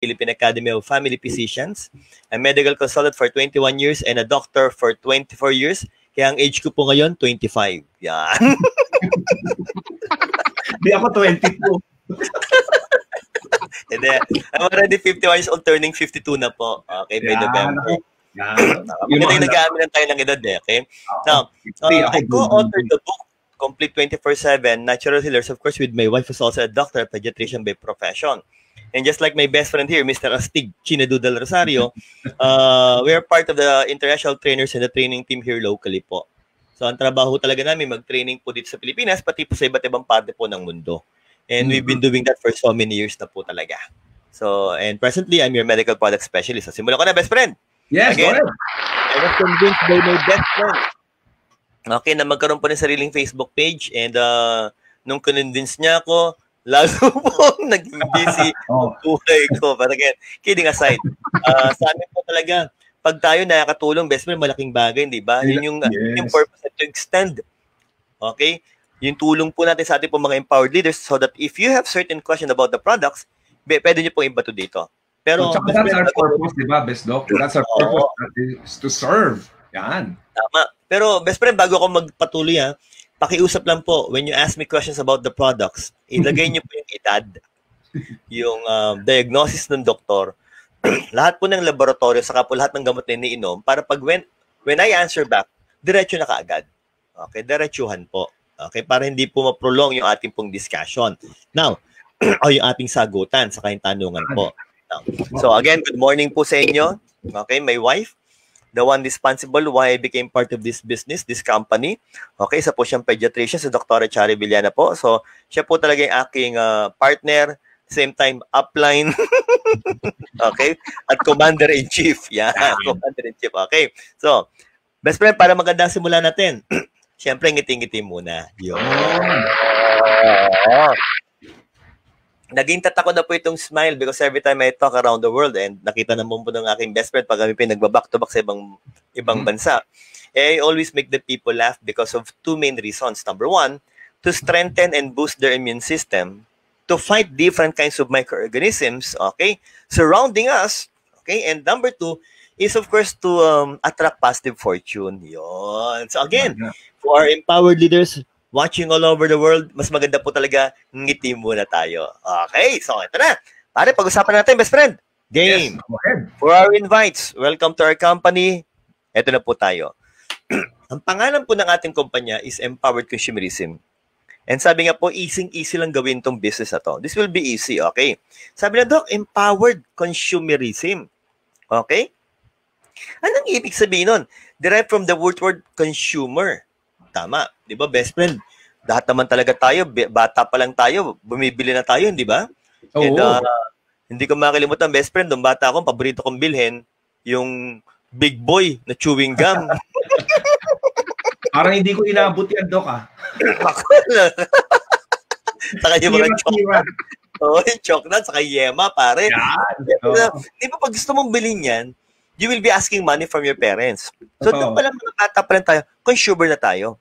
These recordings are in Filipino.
Philippine Academy of Family Physicians, a medical consultant for 21 years, and a doctor for 24 years. Kaya ang age ko po ngayon, 25. Yan. Hindi ako 22. Hindi. I'm already 51 years old, turning 52 na po. Okay, by. November. Yan. Maganda yung nag-aamin lang tayo ng edad eh, okay? Now, uh, I co-authored the book, Complete 24-7, Natural Healers, of course, with my wife who's also a doctor, pediatrician by profession. And just like my best friend here, Mr. Astig Chinadu del Rosario, uh, we are part of the international trainers and the training team here locally po. So ang trabaho talaga namin, mag-training po dito sa Pilipinas, pati po sa iba't ibang parte po ng mundo. And we've been doing that for so many years na po talaga. So, and presently, I'm your medical product specialist. So, simulan ko na, best friend. Yes, Again. I was convinced by my best friend. Okay, na magkaroon po ng sariling Facebook page and uh, nung convince niya ako, lalo po naging busy Oh. ang buhay ko. But again, kidding aside, uh, sa amin po talaga, pag tayo nakakatulong, best friend, malaking bagay, di ba? Yun yung, Yes. yung purpose to extend. Okay? Yung tulong po natin sa ating po mga empowered leaders so that if you have certain question about the products, be, pwede nyo pong ibato dito. Pero, best that's friend, our purpose, di ba, Best Doc? That's our purpose that is to serve. Yan. Tama. Pero best friend, bago ako magpatuloy ha, pakiusap lang po, when you ask me questions about the products, ilagay niyo po yung edad, yung um, diagnosis ng doktor, lahat po ng laboratorio, saka po lahat ng gamot na iniinom, para pag when, when I answer back, diretso na kaagad. Okay, diretsuhan po. Okay, para hindi po ma-prolong yung ating pong discussion. Now, o yung ating sagutan sa kayong tanungan po. Now, so again, good morning po sa inyo. Okay, my wife, the one responsible why I became part of this business, this company. Okay, isa po siyang pediatrician, si Dr. Chari Villana po. So, siya po talaga yung aking uh, partner, same time upline. okay? At commander-in-chief. Yan, commander-in-chief. Okay. So, best friend, para magandang simulan natin, Siyempre, ngiti-ngiti muna. Yun. Naging tatako na po itong smile because every time I talk around the world and nakita naman po ng aking best friend pag kami pinagbaback to back sa ibang ibang Mhm. bansa, eh, I always make the people laugh because of two main reasons. Number one, to strengthen and boost their immune system, to fight different kinds of microorganisms, okay, surrounding us, okay, and number two is of course to um, attract positive fortune. Yon. So again, for our empowered leaders watching all over the world, mas maganda po talaga ngiti muna tayo. Okay, so ito na. Pare, pag-usapan natin, best friend. Game. Yes. For our invites, welcome to our company. Ito na po tayo. Ang pangalan po ng ating kumpanya is Empowered Consumerism. And sabi nga po, easy-easy lang gawin tong business na to. This will be easy, okay? Sabi na, Doc, Empowered Consumerism. Okay? Anong ibig sabihin nun? Derived from the word word consumer. Tama. Di ba, best friend? Lahat naman talaga tayo, bata pa lang tayo, bumibili na tayo, di ba? Oo. And uh, hindi ko makalimutan, best friend, nung bata ako, paborito kong bilhin, yung big boy na chewing gum. Parang hindi ko inabot yan, Doc, ah. Saka yung mga chok. tira. Oh, yung choknut, saka yema, pare. Yan. Oo. Di ba pag gusto mong bilhin yan, you will be asking money from your parents. So Totoo. doon pala mga bata pa lang tayo, consumer na tayo.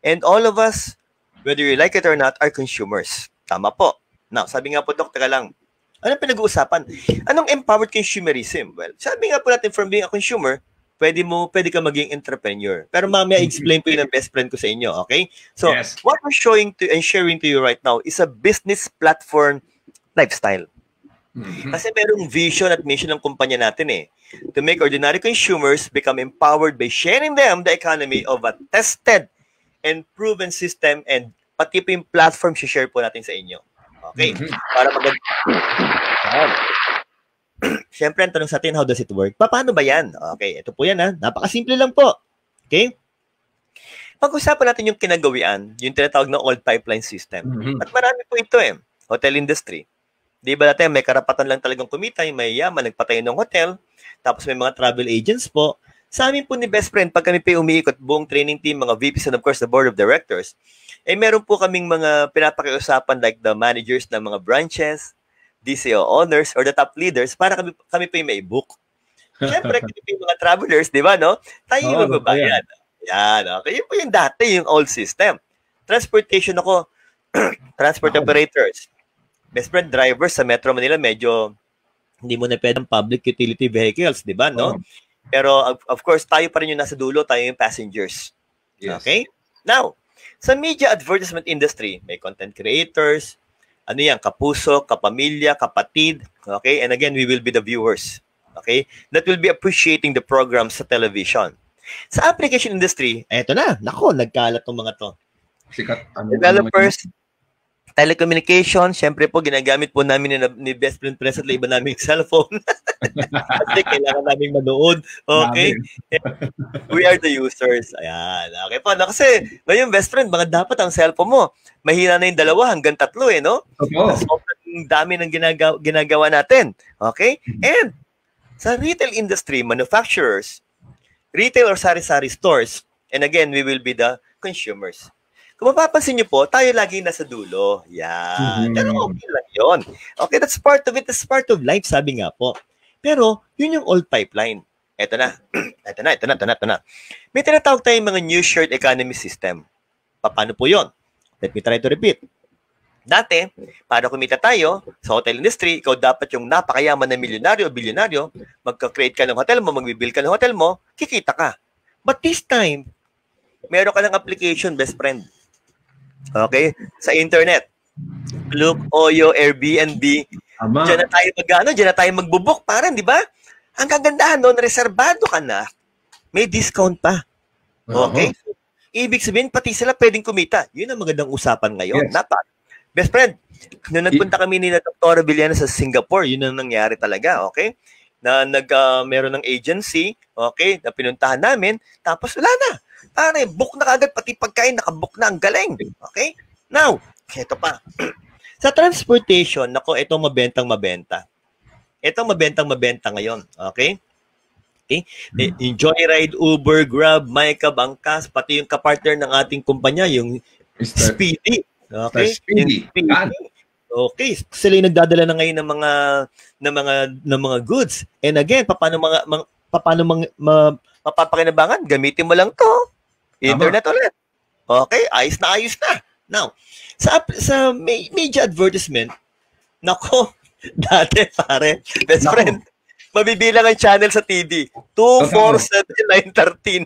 And all of us, whether you like it or not, are consumers. Tama po. Now, sabi nga po, Dok, teka lang, anong pinag-uusapan? Anong empowered consumerism? Well, sabi nga po natin from being a consumer, pwede mo, pwede ka maging entrepreneur. Pero mamaya explain po yun ng best friend ko sa inyo, okay? So, Yes. what we're showing to and sharing to you right now is a business platform lifestyle. Mhm. Kasi merong vision at mission ng kumpanya natin eh. To make ordinary consumers become empowered by sharing them the economy of a tested and proven system and pati po yung platform share po natin sa inyo. Okay? Mhm. Para maganda. Yan. Siyempre, ang tanong sa atin, how does it work? Pa, paano ba yan? Okay, ito po yan ha. Napakasimple lang po. Okay? Pag-usapan natin yung kinagawian, yung tinatawag na old pipeline system. Mhm. At marami po ito eh. Hotel industry. Di ba dati may karapatan lang talagang kumita, yung may yaman, nagpatayo ng hotel, tapos may mga travel agents po. Sa amin po ni best friend, pag kami pa umiikot, buong training team, mga VPs and of course the board of directors, eh meron po kaming mga pinapakiusapan like the managers ng mga branches, DCO owners, or the top leaders para kami, kami pa yung may book. Siyempre, kami pa yung mga travelers, di ba, no? Tayo yung Oo, magbabayad. Yan, okay. Yun po yung dati, yung old system. Transportation ako, transport Ako. operators. Best friend drivers sa Metro Manila, medyo Hindi mo na pwedeng public utility vehicles, di ba, no? Oh. Pero of, of course, tayo pa rin yung nasa dulo, tayo yung passengers. Yes. Okay? Now, sa media advertisement industry, may content creators, ano yan, kapuso, kapamilya, kapatid, okay? And again, we will be the viewers, okay? That will be appreciating the program sa television. Sa application industry, eto na, nako, nagkalat ng mga to. Sikat. Ano, Developers, telecommunication, syempre po, ginagamit po namin ni, ni Best Friend Presently, iba namin cellphone. Kasi kailangan namin manood. Okay? We are the users. Ayan. Okay po. No, kasi ngayon, best friend, mga dapat ang cellphone mo. Mahina na yung dalawa hanggang tatlo eh, no? Oo. Sobrang dami ng ginagawa, ginagawa natin. Okay? And sa retail industry, manufacturers, retail or sari-sari stores, and again, we will be the consumers. Kung mapapansin niyo po, tayo lagi nasa dulo. Yan. Mhm. Pero okay lang yun. Okay, that's part of it. That's part of life, sabi nga po. Pero, yun yung old pipeline. Eto na. Eto na, eto na, eto na, eto na. May tinatawag tayong mga new shared economy system. Paano po yun? Let me try to repeat. Dati, para kumita tayo sa hotel industry, ikaw dapat yung napakayaman na milyonaryo o bilyonaryo, magka-create ka ng hotel mo, magbibuild ka ng hotel mo, kikita ka. But this time, meron ka ng application, best friend. Okay? Sa internet. Look, Oyo, Airbnb, Tama. Diyan na tayo mag, ano, diyan na tayo magbubuk, parang, di ba? Ang kagandahan doon, reservado ka na, may discount pa. Okay? So, ibig sabihin, pati sila pwedeng kumita. Yun ang magandang usapan ngayon. Yes. Napa. Best friend, nung nagpunta kami ni na Dr. Villana sa Singapore, yun ang nangyari talaga, okay? Na nag, ah, meron ng agency, okay, na pinuntahan namin, tapos wala na. Pare, book na kagad, pati pagkain, nakabook na, ang galing. Okay? Now, ito pa. Sa transportation, nako, ito mabentang mabenta. Ito mabentang mabenta ngayon. Okay? Okay? Yung Joyride, Uber, Grab, Myka, Bangkas, pati yung kapartner ng ating kumpanya, yung Mr. Speedy. Okay? Mr. Speedy. Yung Yan. Okay, sila yung nagdadala na ngayon ng mga ng mga ng mga goods. And again, paano mga, mga paano mga ma, mapapakinabangan? Gamitin mo lang 'to. Internet ulit. Okay, ayos na ayos na. Now, sa sa media advertisement, nako, dati pare, best Nako. friend, mabibilang ang channel sa TV. 2, 4, 7, 9, 13.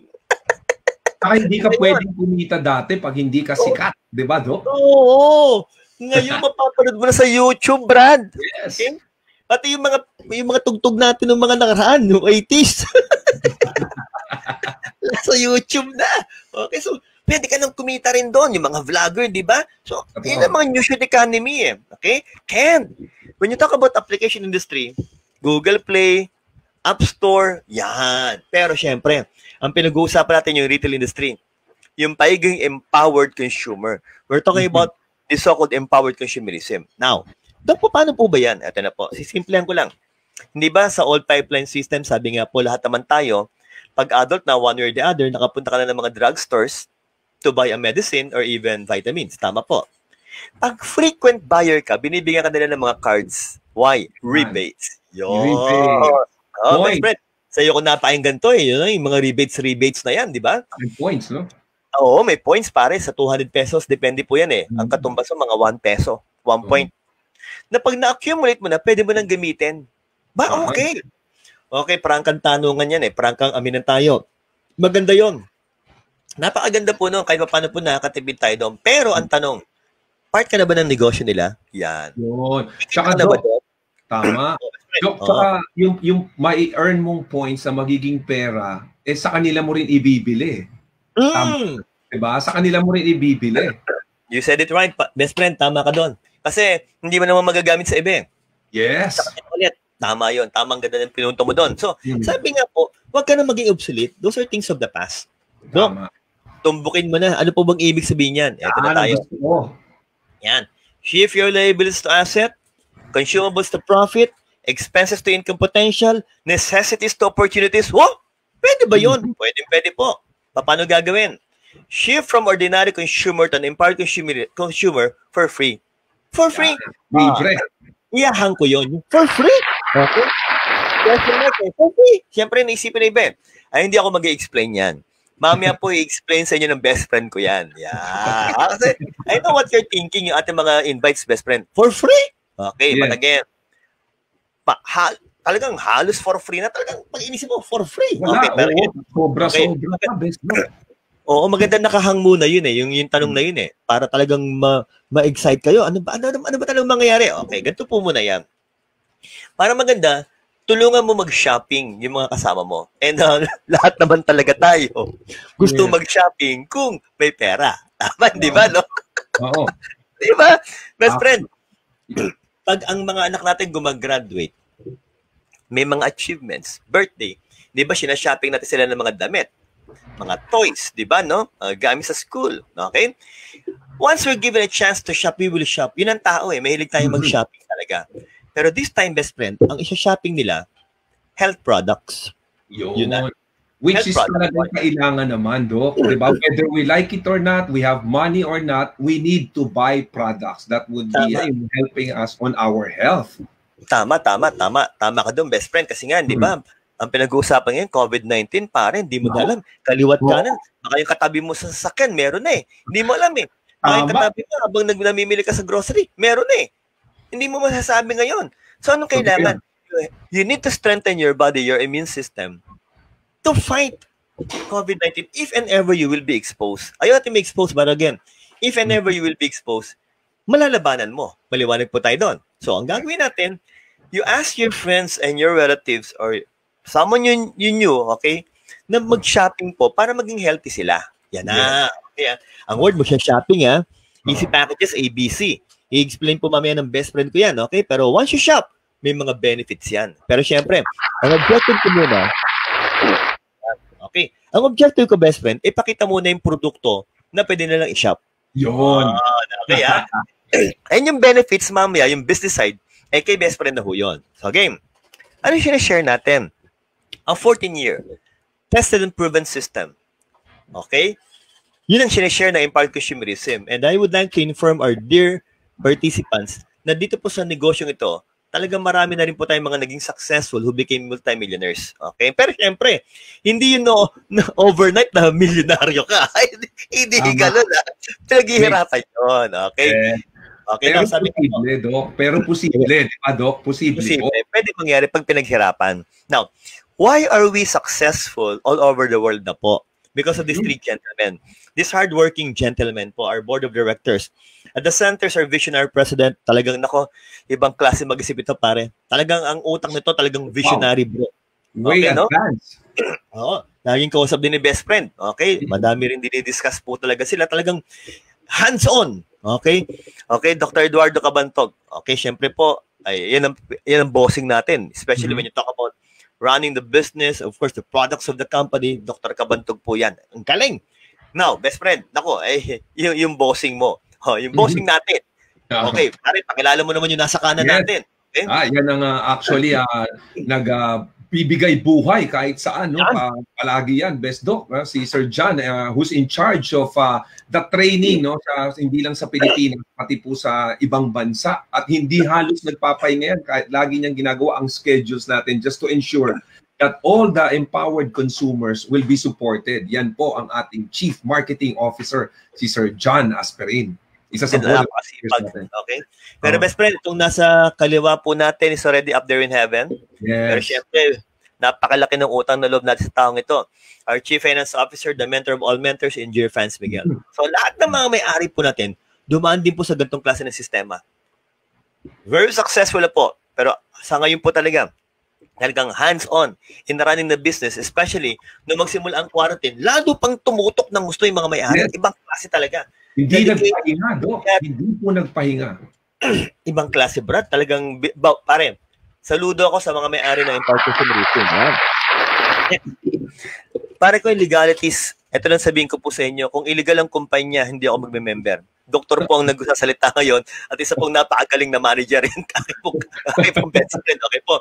Saka hindi ka pwedeng kumita dati pag hindi ka sikat. Di ba, Dok? Oo. Ngayon mapapanood mo na sa YouTube, Brad. Yes. Okay. Pati yung mga yung mga tugtog natin ng mga nakaraan, yung 80s. Nasa YouTube na. Okay, so pwede ka nang kumita rin doon, yung mga vlogger, di ba? So, yun ang mga new shit economy eh. Okay? And, when you talk about application industry, Google Play, App Store, yan. Pero syempre, ang pinag-uusapan natin yung retail industry, yung pagiging empowered consumer. We're talking Mhm. about the so-called empowered consumerism. Now, doon po, paano po ba yan? Ito na po, sisimplihan ko lang. Hindi ba sa old pipeline system, sabi nga po lahat naman tayo, pag adult na one way or the other, nakapunta ka na ng mga drugstores to buy a medicine or even vitamins. Tama po. Pag frequent buyer ka, binibigyan ka nila ng mga cards. Why? Rebates. Yun. Rebates. Oh, best friend. Sa iyo ko napakinggan to eh. Yun, yung mga rebates, rebates na yan, di ba? May points, no? Oo, may points pare sa 200 pesos. Depende po yan eh. Ang Mm. katumbas mo, mga 1 peso. 1 point. Na pag na-accumulate mo na, pwede mo nang gamitin. Ba, Ah. okay. Okay, prangkang tanungan yan eh. Prangkang aminan tayo. Maganda yon. Napakaganda po nun. Kahit pa paano po nakakatipid tayo doon. Pero ang tanong, part ka na ba ng negosyo nila? Yan. Yun. Tsaka, ka na ba doon? tama. Dok, tsaka yung, yung mai-earn mong points sa magiging pera, eh sa kanila mo rin ibibili. Mm. Diba? Sa kanila mo rin ibibili. You said it right. Best friend, tama ka doon. Kasi hindi mo naman magagamit sa iba eh. Yes. ulit. Tama yon Tama ang ganda ng pinunto mo doon. So, Hmm. sabi nga po, huwag ka na maging obsolete. Those are things of the past. Dok, Tama. tumbukin mo na. Ano po bang ibig sabihin yan? Ito na Yan, tayo. Yan. Shift your liabilities to asset, consumables to profit, expenses to income potential, necessities to opportunities. Wow! Pwede ba yun? Pwede, pwede po. Paano gagawin? Shift from ordinary consumer to an empowered consumer, consumer for free. For free. Libre. iyahan ko yon for free. Okay? Free. Siyempre, naisipin na iba eh. Ay, hindi ako mag explain yan. Mamaya po i-explain sa inyo ng best friend ko yan. Yeah. Ah, Kasi, I know what you're thinking, yung ating mga invites best friend. For free? Okay, but Yes. again, pa, ha, talagang halos for free na talagang pag inisip mo for free. Wala, okay, pero oo, yun, sobra, Okay. sobra best no? Oo, maganda nakahang muna yun eh, yung, yung tanong na yun eh, para talagang ma, ma-excite kayo. Ano ba, ano, ano ba talagang mangyayari? Okay, ganito po muna yan. Para maganda, tulungan mo mag-shopping yung mga kasama mo. And uh, lahat naman talaga tayo gusto Yeah. mag-shopping kung may pera. Tama, di ba, no? Oo. Di ba? Best Ah. friend, pag ang mga anak natin gumagraduate, may mga achievements, birthday, di ba, sinashopping natin sila ng mga damit, mga toys, di ba, no? Uh, gamit sa school, okay? Once we're given a chance to shop, we will shop. Yun ang tao eh, mahilig tayo Mhm. mag-shopping talaga. Pero this time, best friend, ang isa-shopping nila, health products. Yun. Yun na. Which Health is talagang kailangan naman, Doc. Diba? Whether we like it or not, we have money or not, we need to buy products that would be Tama. eh, helping us on our health. Tama, tama, tama. Tama ka doon, best friend. Kasi nga, di ba, ang pinag-uusapan ngayon, COVID-19, pare, hindi mo na Oo. alam. Kaliwat Oo. kanan. Baka yung katabi mo sa sasakyan, meron na eh. Hindi mo alam eh. Baka yung katabi mo, habang nag- namimili ka sa grocery, meron na eh. Hindi mo masasabi ngayon. So, anong Okay. kailangan? You need to strengthen your body, your immune system, to fight COVID-19 if and ever you will be exposed. Ayaw natin may exposed, but again, if and ever you will be exposed, malalabanan mo. Maliwanag po tayo doon. So, ang gagawin natin, you ask your friends and your relatives or someone you, you knew, okay, na mag-shopping po para maging healthy sila. Yan na. Okay, ah. Ang word mo siya shopping, ah. Easy packages, ABC. I-explain po mamaya ng best friend ko yan, okay? Pero once you shop, may mga benefits yan. Pero syempre, ang objective ko muna, okay, ang objective ko, best friend, ipakita muna yung produkto na pwede na lang i-shop. Yun. Ah, okay, ah. Ayun yung benefits mamaya, yung business side, eh kay best friend na ho yun. So, game. Ano yung sinashare natin? Ang 14-year tested and proven system. Okay? Yun ang sinashare ng Empowered Consumerism. And I would like to inform our dear participants na dito po sa negosyong ito, talagang marami na rin po tayong mga naging successful who became multimillionaires. Okay? Pero syempre, hindi yun no, no overnight na milyonaryo ka. hindi Tama. ganun. ah. Pinaghihirapan yun. Okay? Eh, Okay, pero sabi ko, posible, Doc. Pero posible, di ba, Doc? Posible. posible. po. Pwede mangyari pag pinaghirapan. Now, why are we successful all over the world na po? Because of these three gentlemen. These hardworking gentlemen po, our board of directors. At the centers, our visionary president, talagang, nako, ibang klase mag-isip ito, pare. Talagang ang utang nito, talagang visionary, bro. Way Okay, no? advanced. Oo. Laging kausap din ni best friend. Okay? Madami rin dinidiscuss po talaga sila. Talagang hands-on. Okay? Okay, Dr. Eduardo Cabantog. Okay, syempre po, ay, yan ang, yan ang bossing natin. Especially Mhm. when you talk about running the business, of course, the products of the company, Dr. Cabantog po yan. Ang galing. Now, best friend, nako, eh, yung, yung bossing mo. Oh, yung bossing natin. Ah, Okay, pare, pakilala mo naman yung nasa kanan Yes. natin. Okay? Ah, yan ang ah, actually ah, nag ah, bibigay buhay kahit saan no. Pa- palagi yan best doc ah, si Sir John ah, who's in charge of ah, the training no sa hindi lang sa Pilipinas pati po sa ibang bansa at hindi halos nagpapahinga yan kahit lagi niyang ginagawa ang schedules natin just to ensure that all the empowered consumers will be supported. Yan po ang ating Chief Marketing Officer, si Sir John Asperin. Isa sa board of Napakasipag. Okay? Pero Oh. best friend, itong nasa kaliwa po natin is already up there in heaven. Pero Yes. syempre, napakalaki ng utang na loob natin sa taong ito. Our Chief Finance Officer, the mentor of all mentors, Engineer Franz Miguel. So lahat ng mga may-ari po natin, dumaan din po sa ganitong klase ng sistema. Very successful na po. Pero sa ngayon po talaga, talagang hands-on in running the business, especially nung magsimula ang quarantine, lalo pang tumutok ng gusto yung mga may-ari. Yes. Ibang klase talaga. Hindi nagpahinga, Doc. Hindi po nagpahinga. Ibang klase, Brad. Talagang, ba, pare, saludo ako sa mga may-ari ng Empowered Consumerism. Yan. Pare ko yung legalities, ito lang sabihin ko po sa inyo, kung illegal ang kumpanya, hindi ako magme-member. Doktor po ang nagsasalita ngayon at isa pong napakagaling na manager rin. Kaya po, kaya po best friend. Okay po.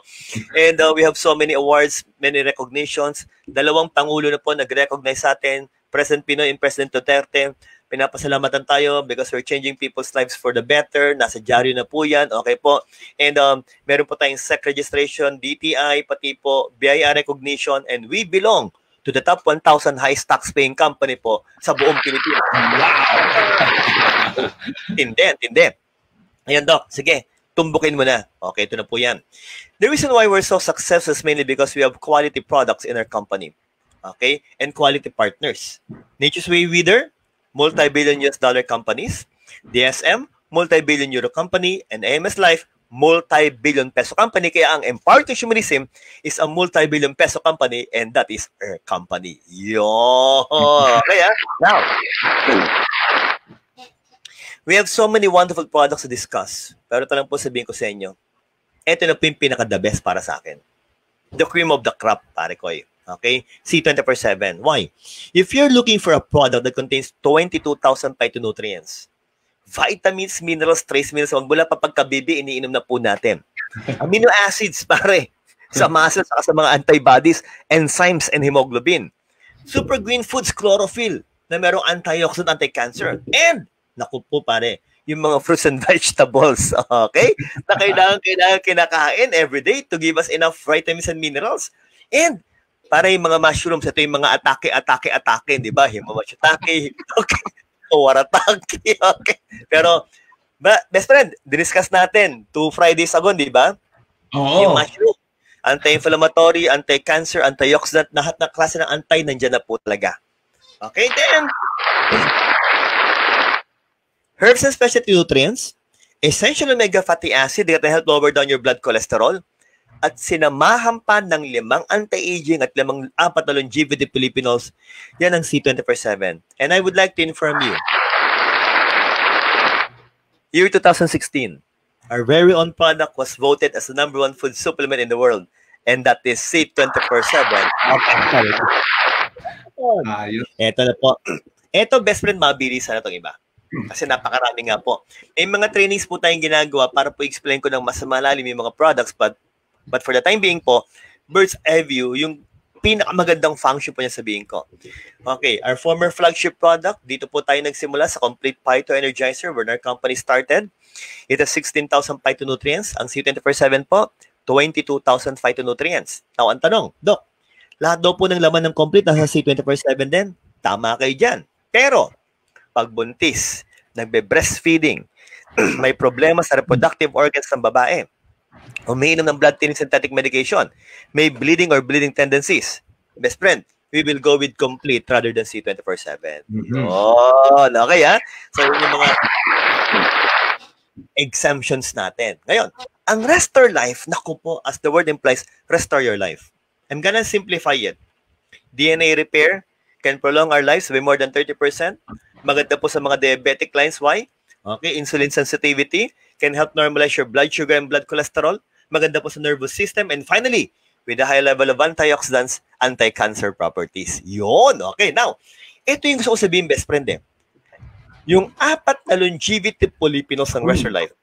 And uh, we have so many awards, many recognitions. Dalawang pangulo na po nag-recognize sa atin. President Pinoy and President Duterte. Pinapasalamatan tayo because we're changing people's lives for the better. Nasa dyaryo na po yan. Okay po. And um, meron po tayong SEC registration, DTI, pati po BIR recognition, and we belong to the top 1,000 highest tax-paying company po sa buong Pilipinas. Tindi, tindi. Ayan, Doc. Sige. tumbukin mo na. Okay, ito na po yan. The reason why we're so successful is mainly because we have quality products in our company. Okay? And quality partners. Nature's Way Weeder, multi-billion US dollar companies. DSM, multi-billion euro company. And AMS Life, multi-billion peso company. Kaya ang Empowered Consumerism is a multi-billion peso company and that is our company. Yo! Kaya, now, we have so many wonderful products to discuss. Pero ito lang po sabihin ko sa inyo, ito na po yung pinaka-the best para sa akin. The cream of the crop, pare ko eh. Okay? C24-7. Why? If you're looking for a product that contains 22,000 phytonutrients, vitamins, minerals, trace minerals, wag mula pa pagkabibi, iniinom na po natin. Amino acids, pare, sa muscles, sa mga antibodies, enzymes, and hemoglobin. Super green foods, chlorophyll, na merong antioxidant, anti-cancer. And, naku po pare, yung mga fruits and vegetables, okay? Na kailangan, kailangan kinakain every day to give us enough vitamins and minerals. And, para yung mga mushrooms, ito yung mga atake, atake, atake, di ba? Himamachatake, okay? Waratake, okay? Pero, ba, best friend, diniscuss natin two Fridays ago, di ba? Oo. Yung mushroom. Anti-inflammatory, anti-cancer, antioxidant, lahat na klase ng anti, nandyan na po talaga. Okay, then, Herbs and specialty nutrients, essential omega fatty acid that help lower down your blood cholesterol, at sinamahan pa ng limang anti-aging at limang apat na longevity Filipinos, yan ang C24-7. And I would like to inform you, year 2016, our very own product was voted as the number one food supplement in the world, and that is C24-7. Ayos. Ito na po. Ito, best friend, mabilis na itong iba. Kasi napakarami nga po. May mga trainings po tayong ginagawa para po explain ko ng mas malalim yung mga products but but for the time being po, bird's eye view, yung pinakamagandang function po niya sabihin ko. Okay, our former flagship product, dito po tayo nagsimula sa Complete Phyto Energizer where our company started. It has 16,000 phytonutrients. Ang C24-7 po, 22,000 phytonutrients. Now, ang tanong, Doc, lahat daw po ng laman ng complete nasa C24-7 din? Tama kayo dyan. Pero, pagbuntis, nagbe-breastfeeding, may problema sa reproductive organs ng babae, umiinom ng blood thinning synthetic medication, may bleeding or bleeding tendencies, best friend, we will go with complete rather than C24-7. Mhm. Oh, okay ha? So, yun yung mga exemptions natin. Ngayon, ang restore life, naku po, as the word implies, restore your life. I'm gonna simplify it. DNA repair can prolong our lives by more than 30%. Maganda po sa mga diabetic lines. Why? Okay, insulin sensitivity can help normalize your blood sugar and blood cholesterol. Maganda po sa nervous system. And finally, with a high level of antioxidants, anti-cancer properties. Yun. Okay, now, ito yung gusto ko sabihin, best friend eh. Yung apat na longevity polyphenols ng Restore Life,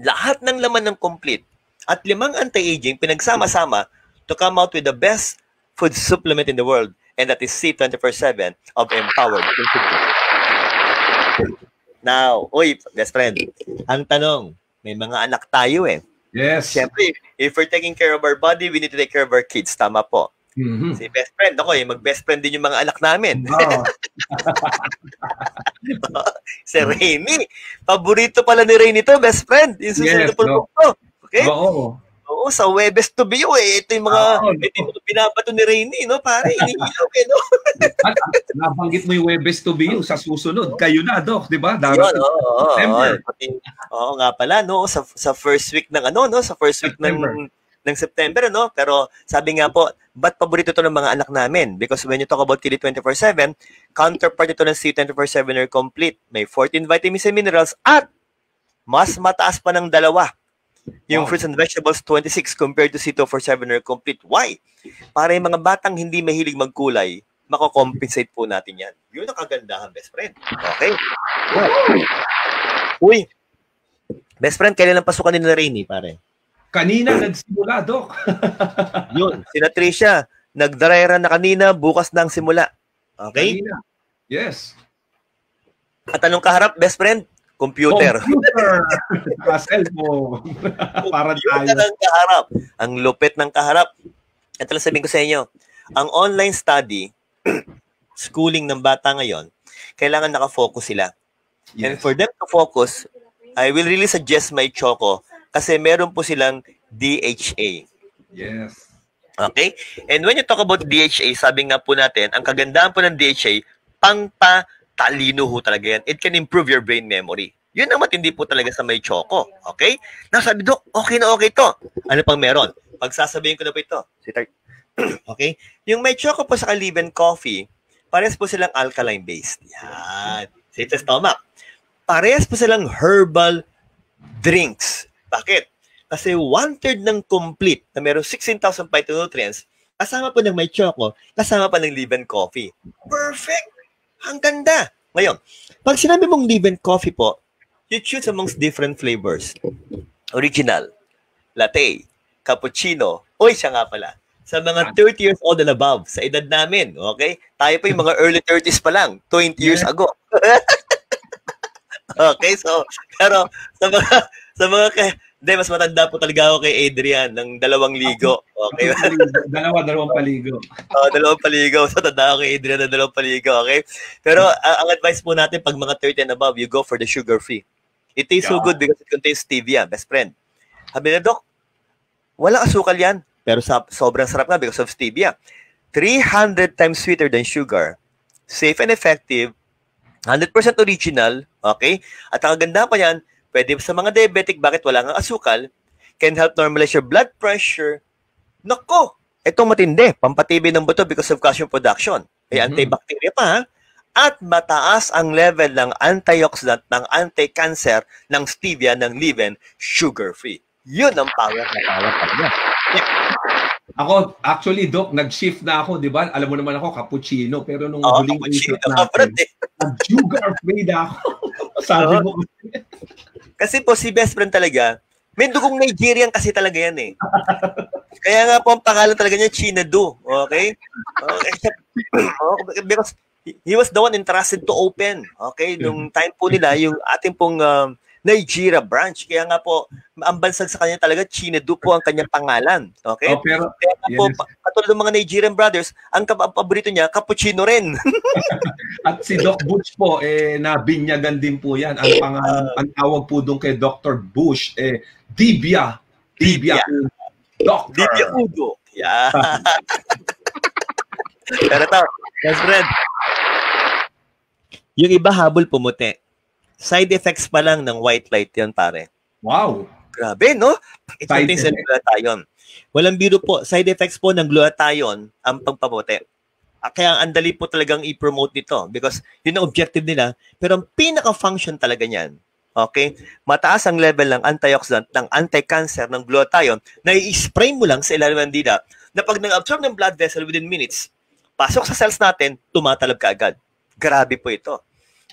lahat ng laman ng complete at limang anti-aging pinagsama-sama to come out with the best food supplement in the world and that is C24-7 of Empowered Institute. Now, uy, best friend, ang tanong, may mga anak tayo eh. Yes. Siyempre, if we're taking care of our body, we need to take care of our kids. Tama po. Mhm. Si best friend, ako eh, mag-best friend din yung mga anak namin. Wow. si Rainy. Paborito pala ni Rainy to, best friend. Yung susunod Yes, na produkto. Okay? Oo. Oo, sa Webes to Bio eh. Ito yung mga, Oo. ito yung mga binabato ni Rainy, no? Pare, inihilaw eh, no? At nabanggit mo yung Webes to be you sa susunod. Kayo na, Doc, di ba? Darating oo, oo, September. oo. Oo nga pala, no? Sa, sa first week ng ano, no? Sa first week September. ng ng September, no? Pero sabi nga po, ba't paborito to ng mga anak namin? Because when you talk about Kili 24-7, counterpart ito ng C24-7 are complete. May 14 vitamins and minerals at mas mataas pa ng dalawa. Yung Wow. fruits and vegetables, 26 compared to C247 are complete. Why? Para yung mga batang hindi mahilig magkulay, makakompensate po natin yan. Yun ang kagandahan, best friend. Okay? Uy, best friend, kailan ang pasukan ni na Rainy, pare? Kanina nagsimula, Doc. Yun, sina Tricia, nagdarera na kanina, bukas na ang simula. Okay? Kanina. Yes. At anong kaharap, best friend? Computer. Computer. Sa cellphone. Para Computer tayo. ang kaharap. Ang lupit ng kaharap. Ito lang sabihin ko sa inyo, ang online study, schooling ng bata ngayon, kailangan nakafocus sila. And Yes. for them to focus, I will really suggest my Choco Kasi meron po silang DHA. Yes. Okay? And when you talk about DHA, sabi nga po natin, ang kagandahan po ng DHA, pangpatalino ho talaga yan. It can improve your brain memory. Yun ang matindi po talaga sa may choco. Okay? Now sabi, Dok, okay na okay to. Ano pang meron? Pagsasabihin ko na po ito. Si okay? Yung may choco po sa Liven Coffee, parehas po silang alkaline-based. Yan. Sa stomach. Parehas po silang herbal drinks. Bakit? Kasi one-third ng complete na meron 16,000 phytonutrients, kasama po ng may choco, kasama pa ng Liven Coffee. Perfect! Ang ganda! Ngayon, pag sinabi mong Liven Coffee po, you choose amongst different flavors. Original, latte, cappuccino, oy, siya nga pala. Sa mga 30 years old and above, sa edad namin, okay? Tayo pa yung mga early 30s pa lang, 20 years ago. okay, so, pero sa mga, sa mga, hindi, mas matanda po talaga ako kay Adrian ng dalawang ligo. Okay? Dalawa, dalawang paligo. oh, dalawang paligo. So, tanda ako kay Adrian ng dalawang paligo. Okay? Pero, uh, ang advice po natin, pag mga 30 and above, you go for the sugar-free. It tastes yeah. so good because it contains stevia, best friend. Sabi na, Dok, walang asukal yan. Pero sa, sobrang sarap nga because of stevia. 300 times sweeter than sugar. Safe and effective. 100% original. Okay? At ang ganda pa yan, pwede sa mga diabetic, bakit wala nga asukal, can help normalize your blood pressure. Nako! Itong matindi, pampatibay ng buto because of calcium production. Ay mm-hmm. antibacteria pa, ha? at mataas ang level ng antioxidant ng anti-cancer ng stevia ng Liven sugar-free. Yun ang power na power niya. Ako, actually, Doc, nag-shift na ako, di ba? Alam mo naman ako, cappuccino. Pero nung oh, huling usap natin, eh. sugar-free na ako. Sabi mo. kasi po, si best friend talaga, may dugong Nigerian kasi talaga yan eh. Kaya nga po ang pangalan talaga niya, Chinadu. Okay? okay. Because he was the one entrusted to open. Okay, nung time po nila, yung ating pong um, Nigeria branch. Kaya nga po, ang bansag sa kanya talaga, Chinedu po ang kanyang pangalan. Okay? Oh, pero, Kaya nga yes. po, katulad ng mga Nigerian brothers, ang paborito niya, cappuccino rin. At si Doc Bush po, eh, nabinyagan din po yan. Ang, pangalan, uh, ang tawag po doon kay Dr. Bush, eh, Dibia. Dibia. Doctor. Dibia Udo. Yeah. pero to, best friend, yung iba habol pumuti. Side effects pa lang ng white light yan, pare. Wow. Grabe, no? Ito side yung sa glutathione. Walang biro po. Side effects po ng glutathione ang pagpaputi. Ah, kaya ang dali po talagang i-promote nito because yun ang objective nila. Pero ang pinaka-function talaga niyan, okay, mataas ang level ng antioxidant, ng anti-cancer, ng glutathione na i-spray mo lang sa ilalim ng dila na pag nag-absorb ng blood vessel within minutes, pasok sa cells natin, tumatalab ka agad. Grabe po ito.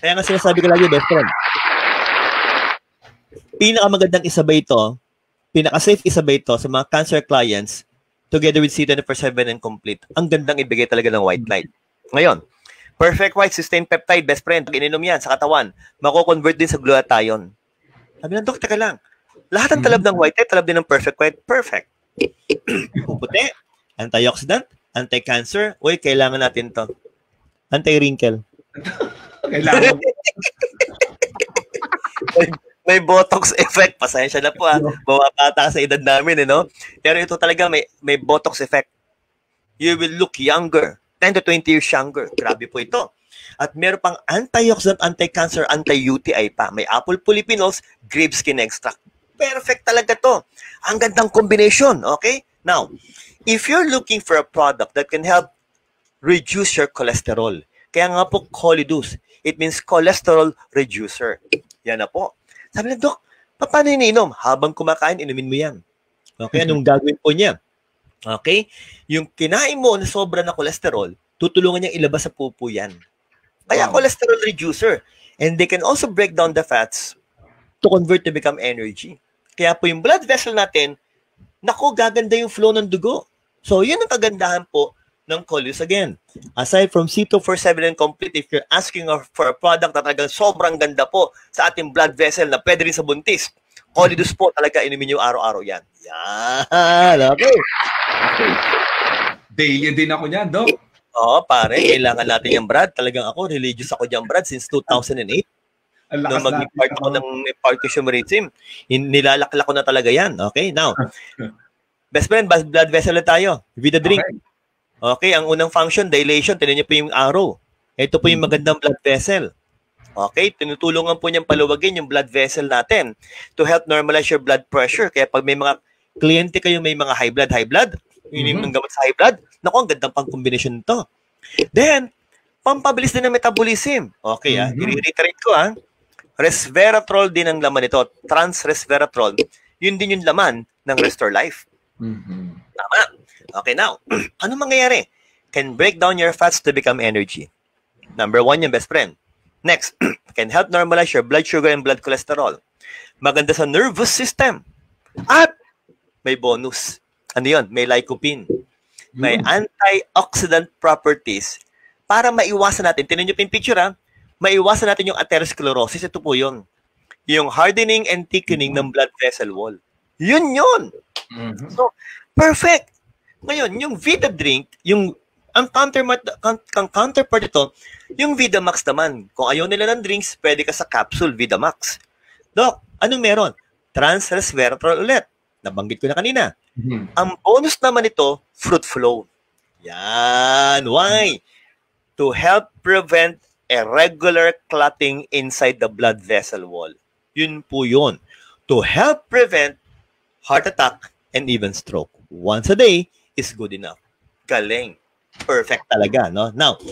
Kaya nga sinasabi ko lagi, best friend, pinakamagandang isabay ito, pinaka-safe isabay ito sa mga cancer clients together with C24-7 and complete. Ang gandang ibigay talaga ng white light. Ngayon, perfect white sustained peptide, best friend, pag ininom yan sa katawan, mako-convert din sa glutathione. Sabi ng doktor ka lang, lahat ng talab ng white light, talab din ng perfect white, perfect. Puputi, antioxidant, anti-cancer, uy, kailangan natin to. Anti-wrinkle. Kailangan. may, may botox effect. Pasensya na po ah. Bumabata sa edad namin, eh, no? Pero ito talaga may, may botox effect. You will look younger. 10 to 20 years younger. Grabe po ito. At meron pang antioxidant, anti-cancer, anti-UTI pa. May apple polyphenols, grape skin extract. Perfect talaga to. Ang gandang combination, okay? Now, if you're looking for a product that can help reduce your cholesterol, kaya nga po Colidus, it means cholesterol reducer. Yan na po. Sabi ng Dok, paano iniinom? Habang kumakain, inumin mo yan. Okay, anong gagawin po niya? Okay? Yung kinain mo na sobra na cholesterol, tutulungan niyang ilabas sa pupo yan. Kaya wow. cholesterol reducer. And they can also break down the fats to convert to become energy. Kaya po yung blood vessel natin, nako, gaganda yung flow ng dugo. So, yun ang kagandahan po ng Colus again. Aside from C247 and complete, if you're asking for a product na talagang sobrang ganda po sa ating blood vessel na pwede rin sa buntis, Colidus po talaga inumin nyo araw-araw yan. Yan. Okay. Daily din ako niyan, Doc. Oo, pare. Kailangan natin yung Brad. Talagang ako, religious ako dyan, Brad, since 2008. Nung mag-impart ako ng impart consumerism, nilalaklak ko na talaga yan. Okay, now, best friend, blood vessel na tayo. Vida drink. Okay. Okay, ang unang function, dilation. Tinan niyo po yung arrow. Ito po yung mm-hmm. magandang blood vessel. Okay, tinutulungan po niyang paluwagin yung blood vessel natin to help normalize your blood pressure. Kaya pag may mga kliyente kayo may mga high blood, high blood, yun mm-hmm. yung gamot sa high blood, naku, ang gandang pang combination nito. Then, pampabilis din ng metabolism. Okay, ah, mm-hmm. i-reiterate ko ah. Resveratrol din ang laman nito. Trans-resveratrol. Yun din yung laman ng Restore Life. Mm-hmm. Tama. Okay, now, ano mangyayari? Can break down your fats to become energy. Number one, yung best friend. Next, can help normalize your blood sugar and blood cholesterol. Maganda sa nervous system. At may bonus. Ano yun? May lycopene. May antioxidant properties para maiwasan natin. Tinan nyo yung picture ha. Maiwasan natin yung atherosclerosis. Ito po yun. Yung hardening and thickening ng blood vessel wall. Yun yun. Mm-hmm. So, perfect. Ngayon, yung Vita drink, yung ang counter ang counterpart ito, yung Vidamax naman. Kung ayaw nila ng drinks, pwede ka sa capsule Vidamax. Doc, anong meron? Trans-resveratrol ulit. Nabanggit ko na kanina. Mm-hmm. Ang bonus naman ito, fruit flow. Yan. Why? To help prevent irregular clotting inside the blood vessel wall. Yun po yun. To help prevent heart attack and even stroke. Once a day is good enough. Galing perfect talaga, no? Now,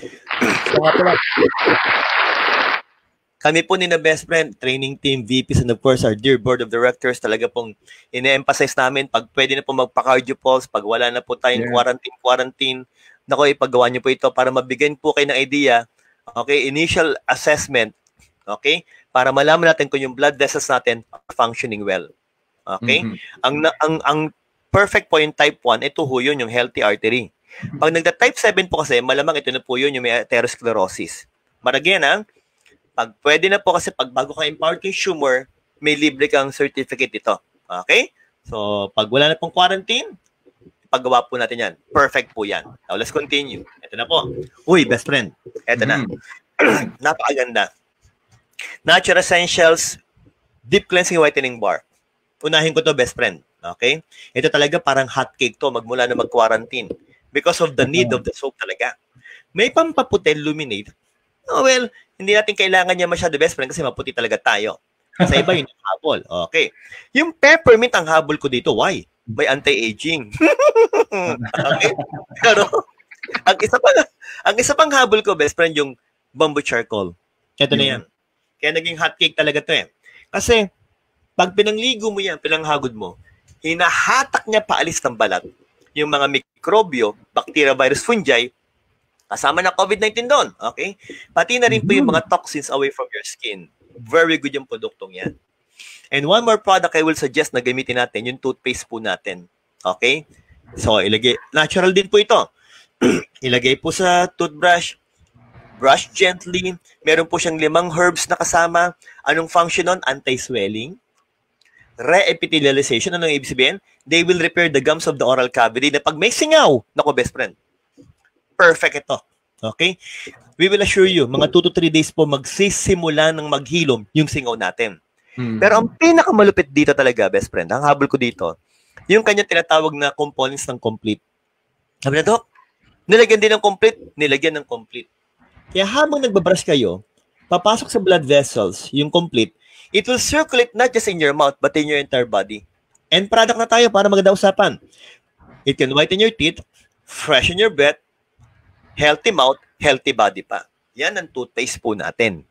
kami po ni na best friend, training team, VPs, and of course, our dear board of directors, talaga pong ine-emphasize namin, pag pwede na po magpa-cardio pulse, pag wala na po tayong yeah. quarantine, quarantine, nako, ipagawa niyo po ito para mabigyan po kayo ng idea, okay, initial assessment, okay, para malaman natin kung yung blood vessels natin are functioning well. Okay? Mm-hmm. Ang, ang, ang perfect po yung type 1, ito ho yun, yung healthy artery. Pag nagda-type 7 po kasi, malamang ito na po yun, yung may atherosclerosis. But again, ah, pag pwede na po kasi pag bago ka empowered consumer, may libre kang certificate ito. Okay? So, pag wala na pong quarantine, paggawa po natin yan. Perfect po yan. Now, let's continue. Ito na po. Uy, best friend. Ito na. Mm. Napakaganda. Natural Essentials Deep Cleansing Whitening Bar. Unahin ko to best friend. Okay? Ito talaga parang hot cake to magmula na mag-quarantine because of the need of the soap talaga. May pampaputi luminate. Oh, well, hindi natin kailangan niya masyado best friend kasi maputi talaga tayo. Sa iba yun yung habol. Okay. Yung peppermint ang habol ko dito. Why? May anti-aging. okay? Pero, ang isa pa, ang isa pang habol ko, best friend, yung bamboo charcoal. Ito na yan. Kaya naging hot cake talaga to eh. Kasi, pag pinangligo mo yan, pinanghagod mo, hinahatak niya paalis ng balat yung mga mikrobyo, bacteria, virus, fungi, kasama na COVID-19 doon. Okay? Pati na rin po yung mga toxins away from your skin. Very good yung produktong yan. And one more product I will suggest na gamitin natin, yung toothpaste po natin. Okay? So, ilagay, natural din po ito. ilagay po sa toothbrush, brush gently. Meron po siyang limang herbs na kasama. Anong function nun? Anti-swelling, re-epithelialization. Ano ibig sabihin? They will repair the gums of the oral cavity na pag may singaw, nako best friend, perfect ito. Okay? We will assure you, mga 2 to 3 days po magsisimula ng maghilom yung singaw natin. Hmm. Pero ang pinakamalupit dito talaga, best friend, ang habol ko dito, yung kanyang tinatawag na components ng complete. Sabi na, Dok, nilagyan din ng complete, nilagyan ng complete. Kaya habang nagbabrush kayo, papasok sa blood vessels, yung complete, It will circulate not just in your mouth, but in your entire body. And product na tayo para maganda usapan. It can whiten your teeth, freshen your breath, healthy mouth, healthy body pa. Yan ang toothpaste po natin.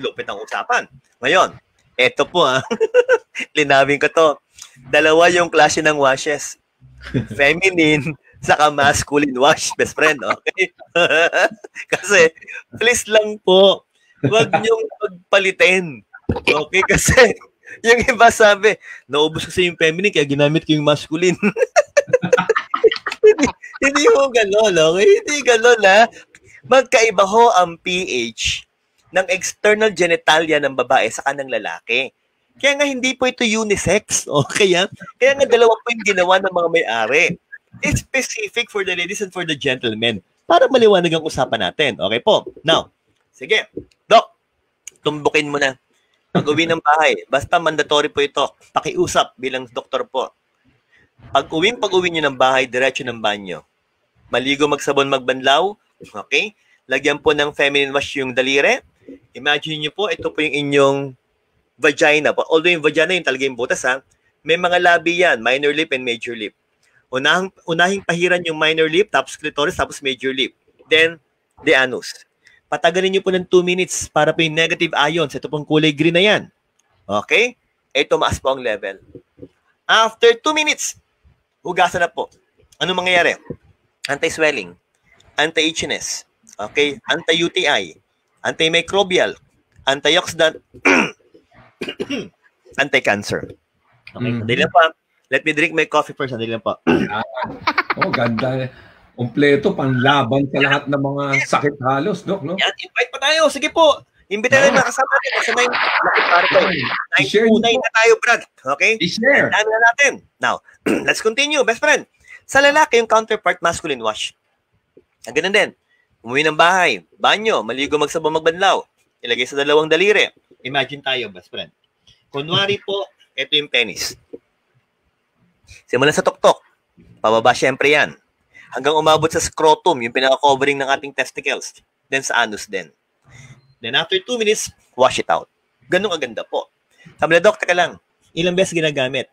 Lupit ang usapan. Ngayon, eto po ah. Linawin ko to. Dalawa yung klase ng washes. Feminine, saka masculine wash, best friend, okay? Kasi, please lang po, huwag niyong pagpalitin Okay, kasi yung iba sabi, naubos kasi yung feminine kaya ginamit ko yung masculine. hindi, hindi ho gano'n, okay? Hindi gano'n, ha? Magkaiba ho ang pH ng external genitalia ng babae sa kanang lalaki. Kaya nga hindi po ito unisex. Okay, ha? Kaya nga dalawa po yung ginawa ng mga may-ari. It's specific for the ladies and for the gentlemen para maliwanag ang usapan natin. Okay po? Now, sige. Doc, tumbukin mo na Pag uwi ng bahay, basta mandatory po ito. Pakiusap bilang doktor po. Pag uwi, pag uwi nyo ng bahay, diretso ng banyo. Maligo, magsabon, magbanlaw. Okay? Lagyan po ng feminine wash yung dalire. Imagine nyo po, ito po yung inyong vagina. Although yung vagina yung talaga yung butas ha, may mga labi yan, minor lip and major lip. Unahing, unahing pahiran yung minor lip, tapos clitoris, tapos major lip. Then, the anus. Patagalin nyo po ng 2 minutes para po yung negative ions. Ito pong kulay green na yan. Okay? Ito maas po ang level. After 2 minutes, hugasan na po. Ano mangyayari? Anti-swelling, anti-itchiness, okay? Anti-UTI, antimicrobial, antioxidant, anti-cancer. Okay, mm-hmm. lang pa. Let me drink my coffee first. Sandali lang po. oh, ganda. Kompleto, panlaban sa lahat ng mga sakit halos, Dok, no? Yan, invite pa tayo. Sige po. Imbita na yung kasama natin. Kasi may tayo. 9 na tayo, Brad. Okay? I-share. Dami na natin. Now, let's continue. Best friend. Sa lalaki, yung counterpart masculine wash. Ang ganun din. Umuwi ng bahay, banyo, maligo magsabo magbanlaw, ilagay sa dalawang daliri. Imagine tayo, best friend. Kunwari po, ito yung penis. Simulan sa tuktok. Pababa syempre yan. Hanggang umabot sa scrotum, yung pinaka-covering ng ating testicles. Then sa anus din. Then after 2 minutes, wash it out. Ganun kaganda po. Sabi na, Dok, ka lang. Ilang beses ginagamit?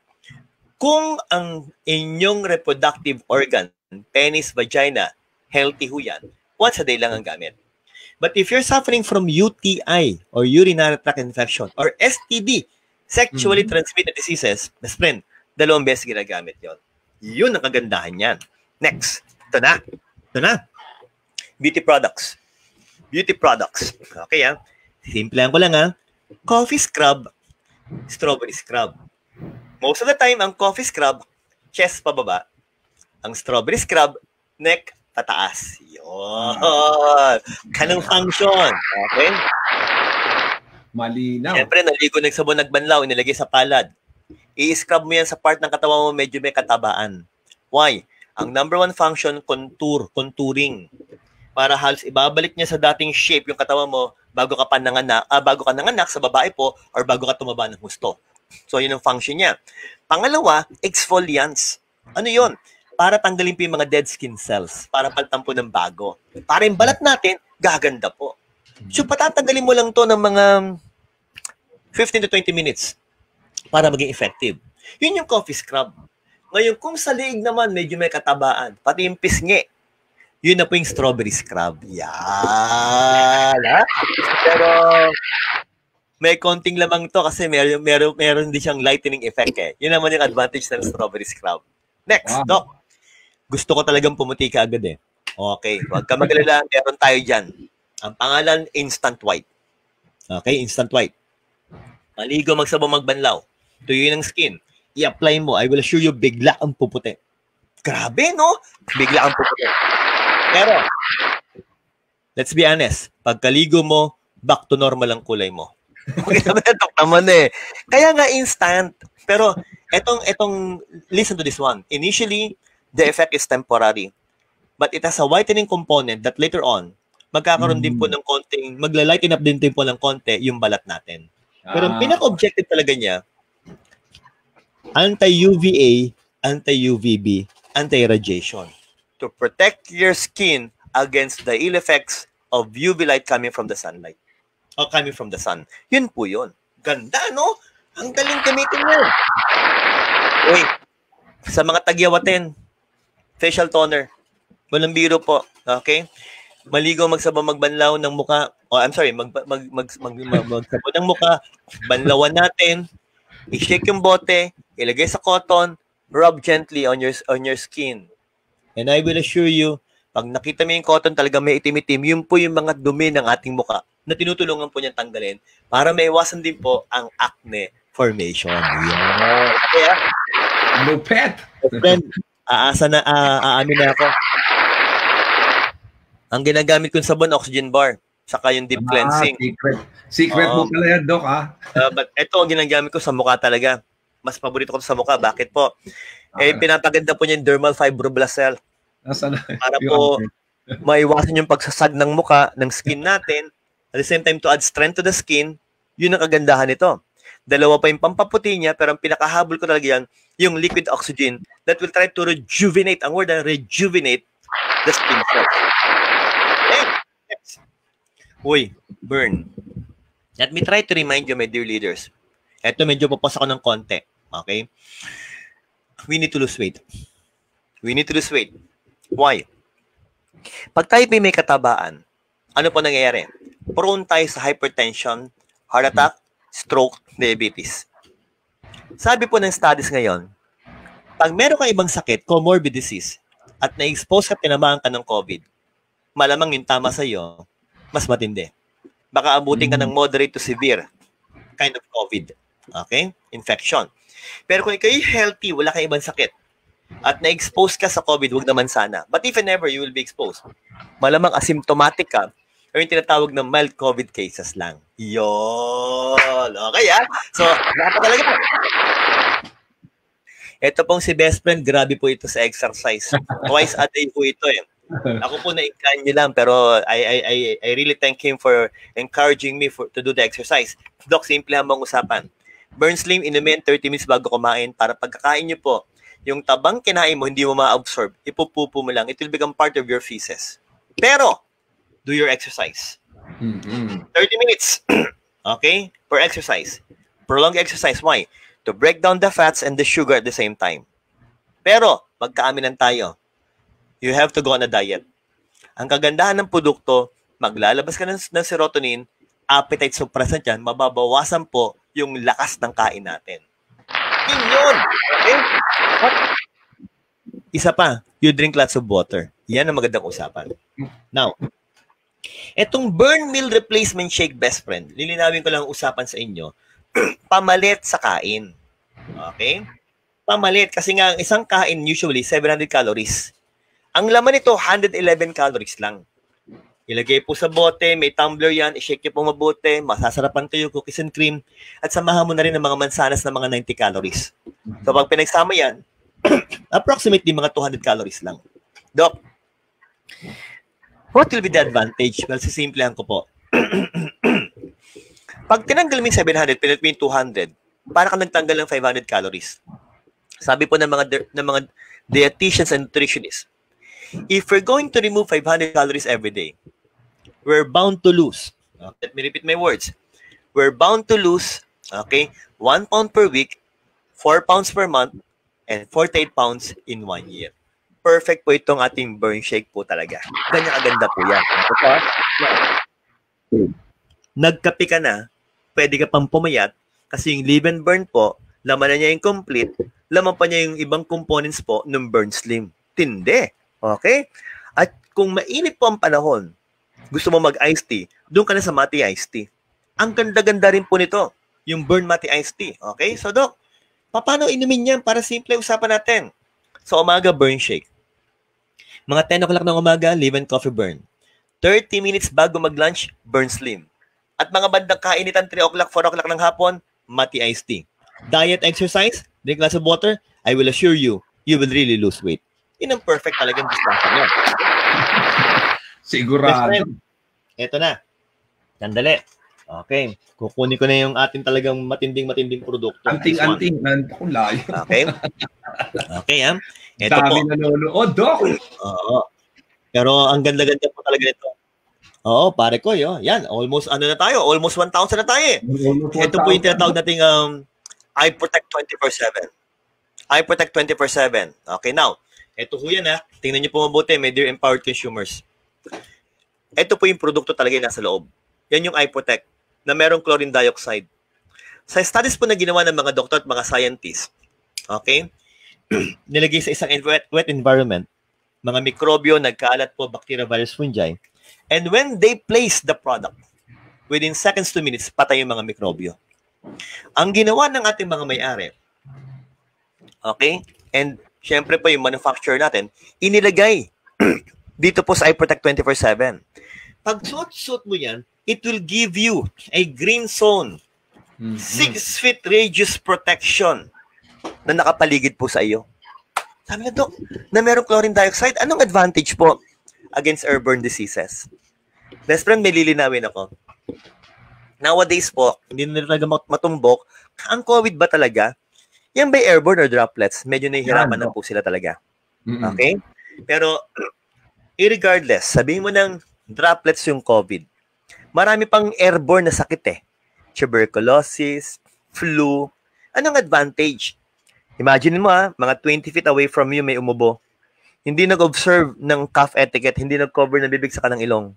Kung ang inyong reproductive organ, penis, vagina, healthy ho yan, once a day lang ang gamit. But if you're suffering from UTI or urinary tract infection or STD, sexually mm-hmm. transmitted diseases, best friend, dalawang beses ginagamit yon. Yun ang kagandahan yan. Next. Ito na. Ito na. Beauty products. Beauty products. Okay, ha? Simple ko lang, ha? Coffee scrub, strawberry scrub. Most of the time, ang coffee scrub, chest pababa. Ang strawberry scrub, neck pataas. Yun. Kanang function. Okay? Malinaw. Siyempre, naligo, nagsabon, nagbanlaw, inilagay sa palad. I-scrub mo yan sa part ng katawan mo medyo may katabaan. Why? Ang number one function, contour, contouring. Para halos ibabalik niya sa dating shape yung katawan mo bago ka pa nanganak, ah, bago ka nanganak sa babae po or bago ka tumaba ng gusto. So, yun ang function niya. Pangalawa, exfoliants. Ano yun? para tanggalin po yung mga dead skin cells, para paltampo ng bago. Para yung balat natin, gaganda po. So, patatanggalin mo lang to ng mga 15 to 20 minutes para maging effective. Yun yung coffee scrub. Ngayon, kung sa liig naman, medyo may katabaan, pati yung pisngi, yun na po yung strawberry scrub. Yan! Ha? Pero, may konting lamang to kasi meron, meron, meron din siyang lightening effect eh. Yun naman yung advantage ng strawberry scrub. Next, wow. Doc gusto ko talagang pumuti ka agad eh. Okay, huwag ka magalala, meron tayo dyan. Ang pangalan, Instant White. Okay, Instant White. Maligo, magsabo, magbanlaw. Tuyo ng skin. I-apply mo. I will assure you, bigla ang puputi. Grabe, no? Bigla ang puputi. Pero, let's be honest, pagkaligo mo, back to normal ang kulay mo. Okay, naman eh. Kaya nga instant. Pero, etong, etong, listen to this one. Initially, the effect is temporary. But it has a whitening component that later on, magkakaroon mm. din po mm. ng konting, magla-lighten up din, din po ng konti yung balat natin. Pero ah. pinaka-objective talaga niya, anti-UVA, anti-UVB, anti-radiation. To protect your skin against the ill effects of UV light coming from the sunlight. O coming from the sun. Yun po yun. Ganda, no? Ang galing gamitin niya. Wait, sa mga tagyawatin, facial toner. Walang biro po. Okay? Maligo magsaba magbanlaw ng muka. Oh, I'm sorry, mag mag mag, mag, mag magsabo ng muka, banlawan natin. I-shake yung bote, ilagay sa cotton, rub gently on your on your skin. And I will assure you, pag nakita mo yung cotton talaga may itim-itim, yun po yung mga dumi ng ating muka na tinutulungan po niyang tanggalin para maiwasan din po ang acne formation. Yeah. Kaya, Lupet! Friend, aasa na, uh, aano na ako. Ang ginagamit kong sabon, oxygen bar. Saka yung deep ah, cleansing. Secret, secret um, mo pala yan, Doc, ha? uh, but ito ang ginagamit ko sa mukha talaga. Mas paborito ko sa mukha. Bakit po? Eh, pinapaganda po niya yung dermal fibroblast cell. Nasa na? Para po maiwasan yung pagsasag ng mukha, ng skin natin. At the same time, to add strength to the skin, Yun ang kagandahan nito. Dalawa pa yung pampaputi niya, pero ang pinakahabol ko talaga yan, yung liquid oxygen that will try to rejuvenate, ang word na rejuvenate the skin cells. Uy, burn. Let me try to remind you, my dear leaders. Ito, medyo papasa ko ng konti. Okay? We need to lose weight. We need to lose weight. Why? Pag tayo may katabaan, ano po nangyayari? Prone tayo sa hypertension, heart attack, stroke, diabetes. Sabi po ng studies ngayon, pag meron kang ibang sakit, comorbid disease, at na-expose ka, tinamaan ka ng COVID, malamang yung tama sa iyo, mas matindi. Baka abutin ka ng moderate to severe kind of COVID. Okay? Infection. Pero kung ikaw healthy, wala kang ibang sakit, at na-expose ka sa COVID, wag naman sana. But if and ever you will be exposed, malamang asymptomatic ka, or yung tinatawag na mild COVID cases lang. Yon. Okay, ah? So, dapat talaga. Ito pong si best friend, grabe po ito sa exercise. Twice a day po ito eh. Ako po na-incline niyo lang, pero I, I, I, I really thank him for encouraging me for, to do the exercise. Doc, simple hambang usapan. Burn Slim, inumin 30 minutes bago kumain para pagkakain niyo po, yung tabang kinain mo, hindi mo ma-absorb, ipupupo mo lang, it will become part of your feces. Pero, do your exercise. Mm-hmm. 30 minutes. okay? Per exercise. Prolonged exercise. Why? To break down the fats and the sugar at the same time. Pero, magkaaminan tayo. You have to go on a diet. Ang kagandahan ng produkto, maglalabas ka ng, ng serotonin, appetite suppressant yan, mababawasan po yung lakas ng kain natin. Yun yun. Okay? Isa pa, you drink lots of water. Yan ang magandang usapan. Now, Etong burn meal replacement shake best friend, lilinawin ko lang usapan sa inyo, pamalit sa kain. Okay? Pamalit kasi nga ang isang kain usually 700 calories. Ang laman nito 111 calories lang. Ilagay po sa bote, may tumbler yan, i-shake po mabuti, masasarapan kayo cookies and cream, at samahan mo na rin ng mga mansanas na mga 90 calories. So pag pinagsama yan, approximately mga 200 calories lang. Doc, What will be the advantage? Well, sisimplihan ko po. Pag tinanggal mo yung 700, pinat mo yung 200, para ka nagtanggal ng 500 calories. Sabi po ng mga ng mga dietitians and nutritionists, if we're going to remove 500 calories every day, we're bound to lose. Let me repeat my words. We're bound to lose, okay, 1 pound per week, 4 pounds per month, and 48 pounds in one year perfect po itong ating burn shake po talaga. Ganyan kaganda po yan. Ito, nagkape ka na, pwede ka pang pumayat, kasi yung live and burn po, laman na niya yung complete, laman pa niya yung ibang components po ng burn slim. Tindi. Okay? At kung mainit po ang panahon, gusto mo mag-iced tea, doon ka na sa Mati iced tea. Ang ganda-ganda rin po nito, yung burn Mati iced tea. Okay? So, Doc, paano inumin yan para simple usapan natin? So, umaga burn shake. Mga 10 o'clock ng umaga, live and coffee burn. 30 minutes bago mag-lunch, burn slim. At mga bandang kainitan 3 o'clock, 4 o'clock ng hapon, mati iced tea. Diet exercise, drink lots of water, I will assure you, you will really lose weight. Yun ang perfect talagang discussion nyo. Sigurado. Ito na. Sandali. Okay. Kukunin ko na yung ating talagang matinding-matinding produkto. Anting-anting. Nantakong layo. Okay. Okay, ha? Ito Dami po. nanonood, Doc. Oo. Pero ang ganda-ganda po talaga nito. Oo, pare ko, yo. Yan, almost ano na tayo? Almost 1,000 na tayo eh. Ito po yung tinatawag nating um, I Protect 24-7. I Protect 24-7. Okay, now, ito po yan ha. Tingnan niyo po mabuti, my dear empowered consumers. Ito po yung produkto talaga yung nasa loob. Yan yung I Protect na merong chlorine dioxide. Sa studies po na ginawa ng mga doktor at mga scientists, okay, nilagay sa isang wet, wet environment, mga mikrobyo, nagkaalat po, bacteria, virus, fungi. And when they place the product, within seconds to minutes, patay yung mga mikrobyo. Ang ginawa ng ating mga may-ari, okay, and syempre po yung manufacturer natin, inilagay dito po sa iProtect 24-7. Pag suot-suot mo yan, it will give you a green zone, 6 feet radius protection na nakapaligid po sa iyo. Sabi na, Dok, na merong chlorine dioxide, anong advantage po against airborne diseases? Best friend, may lilinawin ako. nowadays po, hindi na talaga matumbok, ang COVID ba talaga? Yan ba airborne or droplets? Medyo nahihirapan na po sila talaga. Okay? Pero, irregardless, sabihin mo ng droplets yung COVID, marami pang airborne na sakit eh. Tuberculosis, flu. Anong advantage? Imagine mo ha, mga 20 feet away from you may umubo. Hindi nag-observe ng cough etiquette, hindi nag-cover ng bibig sa kanang ilong.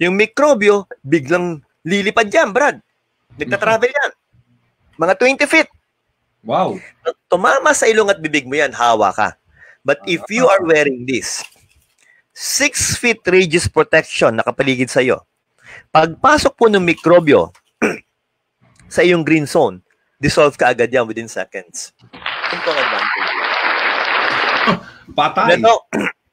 Yung mikrobyo, biglang lilipad yan, Brad. Nagta-travel yan. Mga 20 feet. Wow. Tumama sa ilong at bibig mo yan, hawa ka. But if you are wearing this, 6 feet radius protection nakapaligid sa iyo. Pagpasok po ng mikrobyo sa iyong green zone, dissolve ka agad yan within seconds. Ito ang advantage. Patay. Dok,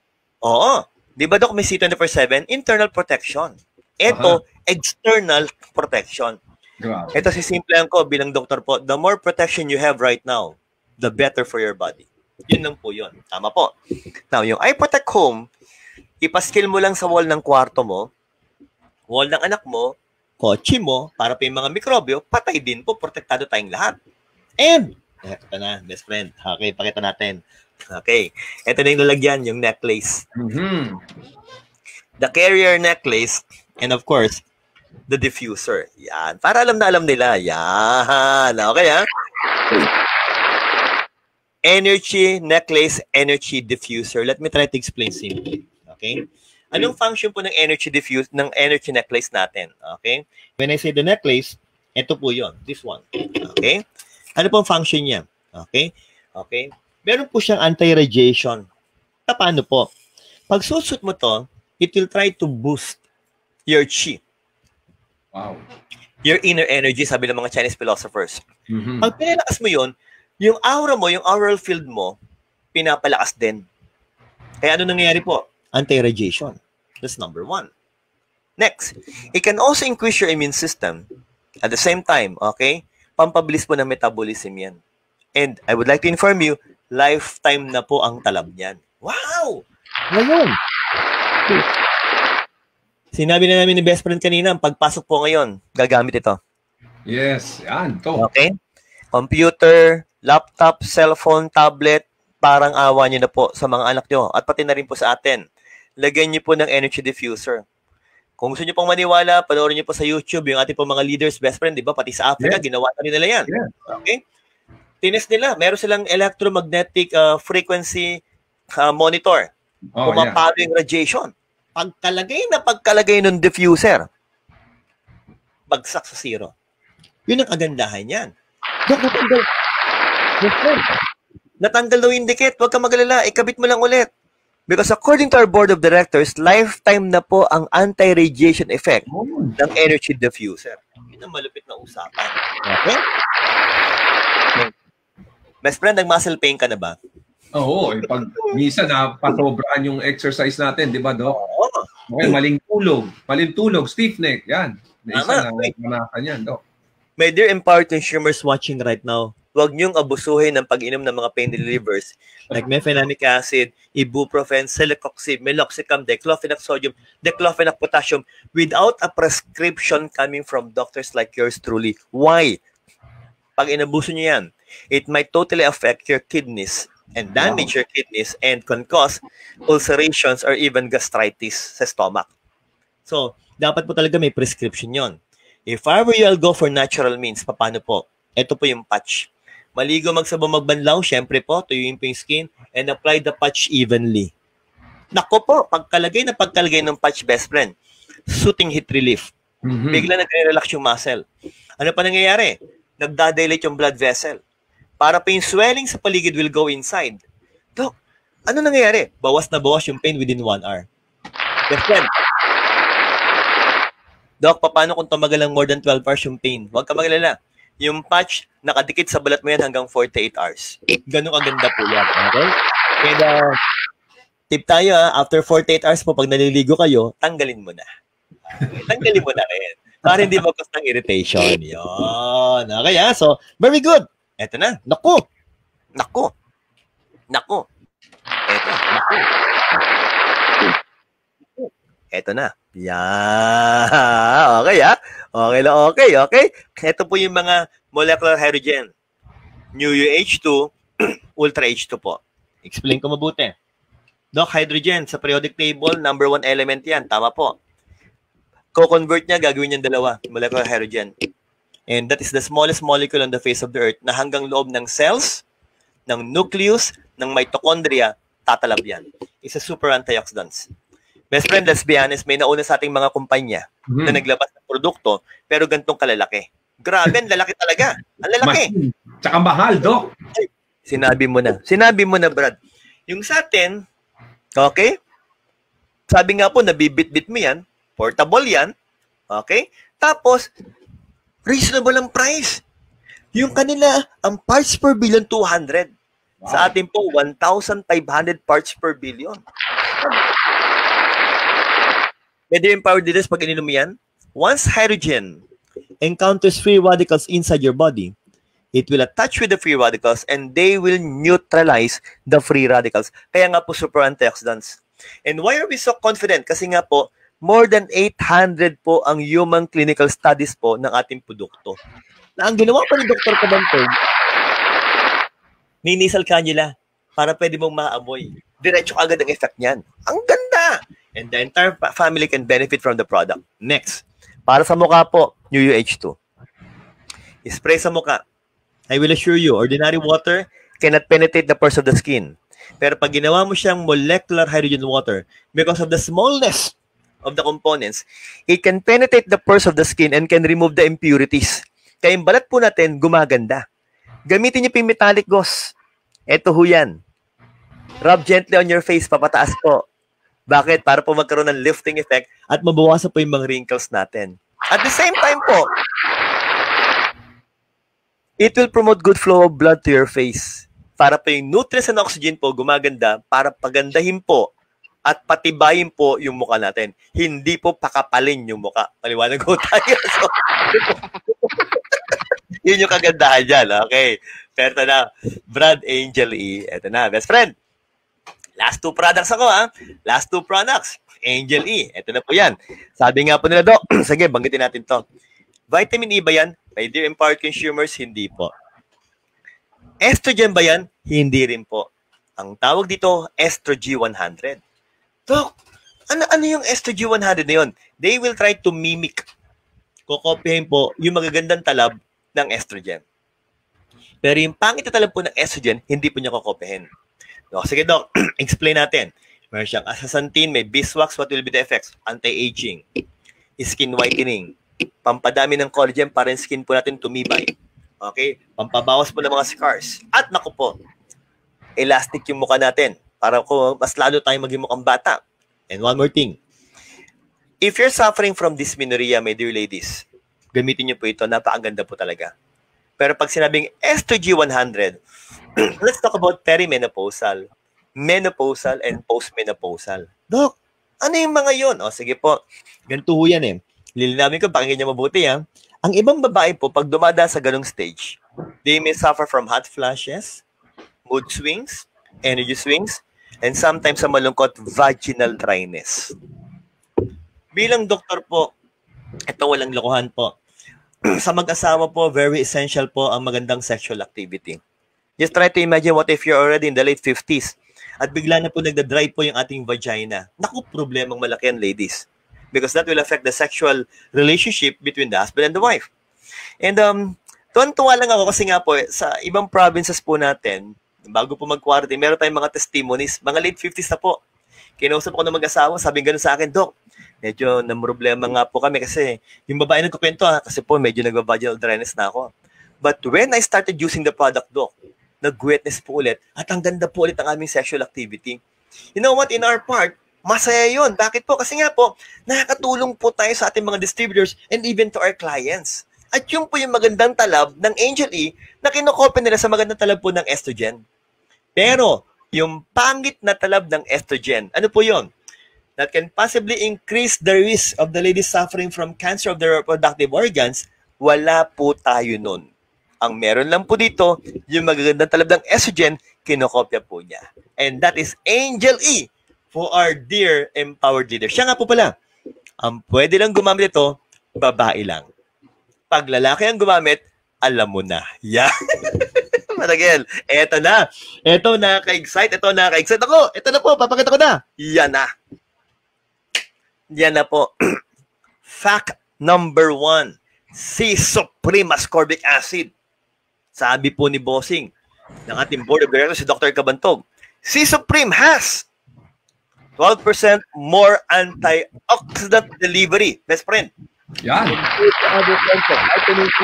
oo. Di ba, Dok, may C24-7? Internal protection. Ito, uh-huh. external protection. Grabe. Ito si simple ko bilang doktor po. The more protection you have right now, the better for your body. Yun lang po yun. Tama po. Now, yung iProtect Home, ipaskill mo lang sa wall ng kwarto mo, wall ng anak mo, kotse mo, para pa yung mga mikrobyo, patay din po, protektado tayong lahat. And, ito na, best friend. Okay, pakita natin. Okay, ito na yung lalagyan, yung necklace. Mm-hmm. The carrier necklace, and of course, the diffuser. Yan. Para alam na alam nila. Yan. Okay, ha? Energy necklace, energy diffuser. Let me try to explain simply. Okay? Anong function po ng energy diffuse ng energy necklace natin? Okay? When I say the necklace, ito po 'yon, this one. Okay? Ano po function niya? Okay? Okay? Meron po siyang anti-radiation. Paano po? Pag susut mo to, it will try to boost your chi. Wow. Your inner energy, sabi ng mga Chinese philosophers. Mm-hmm. Pag pinalakas mo yon, yung aura mo, yung aural field mo, pinapalakas din. Kaya ano nangyayari po? Anti-radiation. That's number one. Next, it can also increase your immune system. At the same time, okay, pampabilis po ng metabolism yan. And I would like to inform you, lifetime na po ang talab niyan. Wow! Ngayon. Sinabi na namin ni best friend kanina, ang pagpasok po ngayon, gagamit ito. Yes, yan. To. Okay? Computer, laptop, cellphone, tablet, parang awa nyo na po sa mga anak nyo at pati na rin po sa atin. Lagyan nyo po ng energy diffuser. Kung gusto nyo pong maniwala, panoorin nyo po sa YouTube yung ating po mga leaders, best friend, di ba? Pati sa Africa, yeah. ginawa na nila yan. Yeah. Okay? Tines nila. Meron silang electromagnetic uh, frequency uh, monitor. Oh, Pumapalo yeah. yung radiation. Pagkalagay na pagkalagay ng diffuser, bagsak sa zero. Yun ang kagandahan yan. Dok, natanggal. Yes, Natanggal daw yung dikit. Huwag ka magalala. Ikabit mo lang ulit. Because according to our board of directors, lifetime na po ang anti-radiation effect oh. ng energy diffuser. Yun ang malupit na usapan. Okay? Best friend, nag-muscle pain ka na ba? Oo, eh, pag minsan na patobraan yung exercise natin, di ba, Doc? Oo. Okay, maling tulog, maling tulog, stiff neck, yan. Tama. na manakan yan, Doc. My dear empowered consumers watching right now, huwag niyong abusuhin ng pag-inom ng mga pain relievers like mefenamic acid, ibuprofen, celecoxib, meloxicam, diclofenac sodium, diclofenac potassium without a prescription coming from doctors like yours truly. Why? Pag inabuso niyo yan, it might totally affect your kidneys and damage wow. your kidneys and can cause ulcerations or even gastritis sa stomach. So, dapat po talaga may prescription yon. If I were you, I'll go for natural means. Paano po? Ito po yung patch. Maligo magsabo magbanlaw, syempre po, tuyuin po yung skin and apply the patch evenly. Nako po, pagkalagay na pagkalagay ng patch, best friend, soothing heat relief. Mm-hmm. Bigla nagre-relax yung muscle. Ano pa nangyayari? Nagdadilate yung blood vessel. Para pa yung swelling sa paligid will go inside. Dok, ano nangyayari? Bawas na bawas yung pain within one hour. Best friend, Doc, paano kung tumagal lang more than 12 hours yung pain? Huwag ka magalala. Yung patch, nakadikit sa balat mo yan hanggang 48 hours. Ganun kaganda po yan. Okay? Kaya, tip tayo ha, after 48 hours po, pag naliligo kayo, tanggalin mo na. Okay? Tanggalin mo na rin. Para hindi magkos ng irritation. Yun. Okay ha? So, very good. Eto na. Naku. Naku. Naku. Eto. Naku. Eto na. Yeah. Okay, ha? Okay lang, okay, okay. Ito po yung mga molecular hydrogen. New UH2, Ultra H2 po. Explain ko mabuti. Doc, hydrogen sa periodic table, number one element yan. Tama po. Co-convert niya, gagawin niyan dalawa, molecular hydrogen. And that is the smallest molecule on the face of the earth na hanggang loob ng cells, ng nucleus, ng mitochondria, tatalab yan. Isa super antioxidants. Best friend, let's be honest, may nauna sa ating mga kumpanya mm-hmm. na naglabas ng produkto, pero gantong kalalaki. Grabe, ang lalaki talaga. Ang lalaki. Mas, tsaka mahal, Doc. Sinabi mo na. Sinabi mo na, Brad. Yung sa atin, Okay? Sabi nga po, nabibit-bit mo yan. Portable yan. Okay? Tapos, reasonable ang price. Yung kanila, ang parts per billion, 200. Wow. Sa atin po, 1,500 parts per billion. Medyo empowered leaders pag ininom yan. Once hydrogen encounters free radicals inside your body, it will attach with the free radicals and they will neutralize the free radicals. Kaya nga po super antioxidants. And why are we so confident? Kasi nga po, more than 800 po ang human clinical studies po ng ating produkto. Na ang ginawa pa ni Dr. Cabantog, may nasal cannula para pwede mong maamoy. Diretso agad ang effect niyan. Ang ganda! And the entire family can benefit from the product. Next, para sa mukha po, New UH2. Spray sa mukha. I will assure you, ordinary water cannot penetrate the pores of the skin. Pero pag ginawa mo siyang molecular hydrogen water, because of the smallness of the components, it can penetrate the pores of the skin and can remove the impurities. Kaya yung balat po natin, gumaganda. Gamitin niyo po yung metallic gauze. Ito ho yan. Rub gently on your face, papataas po. Bakit? Para po magkaroon ng lifting effect at mabawasan po yung mga wrinkles natin. At the same time po, It will promote good flow of blood to your face. Para po yung nutrients and oxygen po gumaganda para pagandahin po at patibayin po yung mukha natin. Hindi po pakapalin yung mukha. Paliwanag ko tayo. So, yun yung kagandahan dyan. Okay. Pero na, Brad Angel E. Ito na, best friend. Last two products ako, ha? Last two products. Angel E. Ito na po yan. Sabi nga po nila, Doc, sige, banggitin natin to. Vitamin E ba yan? My dear empowered consumers, hindi po. Estrogen ba yan? Hindi rin po. Ang tawag dito, Estrogen 100. Dok, ano, ano yung Estrogen 100 na yun? They will try to mimic. Kokopyahin po yung magagandang talab ng estrogen. Pero yung pangit na talab po ng estrogen, hindi po niya kokopyahin. No, sige, Dok, explain natin. Meron siyang asasantin, may beeswax, what will be the effects? Anti-aging, skin whitening, pampadami ng collagen para yung skin po natin tumibay. Okay? Pampabawas po ng mga scars. At naku po, elastic yung mukha natin para ko mas lalo tayong maging mukhang bata. And one more thing. If you're suffering from dysmenorrhea, my dear ladies, gamitin niyo po ito. Napakaganda po talaga. Pero pag sinabing Estrogen 100, let's talk about perimenopausal, menopausal, and postmenopausal. Doc, ano yung mga yon? O sige po, ganito yan eh lilinawin ko, pakinggan niyo mabuti ha. Ang ibang babae po, pag dumada sa ganong stage, they may suffer from hot flashes, mood swings, energy swings, and sometimes sa malungkot, vaginal dryness. Bilang doktor po, ito walang lokohan po. sa mag-asawa po, very essential po ang magandang sexual activity. Just try to imagine what if you're already in the late 50s at bigla na po nagda-dry po yung ating vagina. Naku, problemang malaki yan, ladies because that will affect the sexual relationship between the husband and the wife. And um, tuwan-tuwa lang ako kasi nga po, eh, sa ibang provinces po natin, bago po mag-quarantine, meron tayong mga testimonies, mga late 50s na po. Kinausap ko ng mag-asawa, sabi gano'n sa akin, Dok, medyo na problema nga po kami kasi yung babae nagkukwento ha, kasi po medyo nagva-vaginal dryness na ako. But when I started using the product, Doc, nag-wetness po ulit at ang ganda po ulit ang aming sexual activity. You know what, in our part, Masaya yun. Bakit po? Kasi nga po, nakakatulong po tayo sa ating mga distributors and even to our clients. At yun po yung magandang talab ng Angel E na kinokopya nila sa magandang talab po ng estrogen. Pero, yung pangit na talab ng estrogen, ano po yun? That can possibly increase the risk of the lady suffering from cancer of the reproductive organs, wala po tayo nun. Ang meron lang po dito, yung magagandang talab ng estrogen, kinokopya po niya. And that is Angel E for our dear empowered leader. Siya nga po pala, ang pwede lang gumamit ito, babae lang. Pag lalaki ang gumamit, alam mo na. Yeah. Maragel, eto na. Eto na, ka-excite. Eto na, ka-excite ako. Eto na po, papakita ko na. Yan na. Yan na po. Fact number one. Si Supreme Ascorbic Acid. Sabi po ni Bossing ng ating board of directors, si Dr. Kabantog, si Supreme has 12% more antioxidant delivery. Best friend. Yan. Other forms of vitamin C,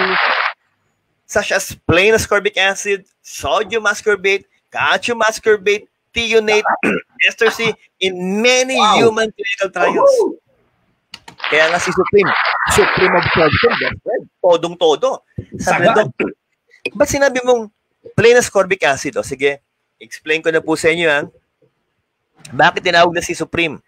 such as plain ascorbic acid, sodium ascorbate, calcium ascorbate, thionate, ester C in many Wow. human clinical trials. Kaya nga si Supreme, Supreme Absorption, best friend, todong-todo. Sabi na. Doc, ba't sinabi mong plain ascorbic acid? O sige, explain ko na po sa inyo ha. Bakit tinawag na si Supreme?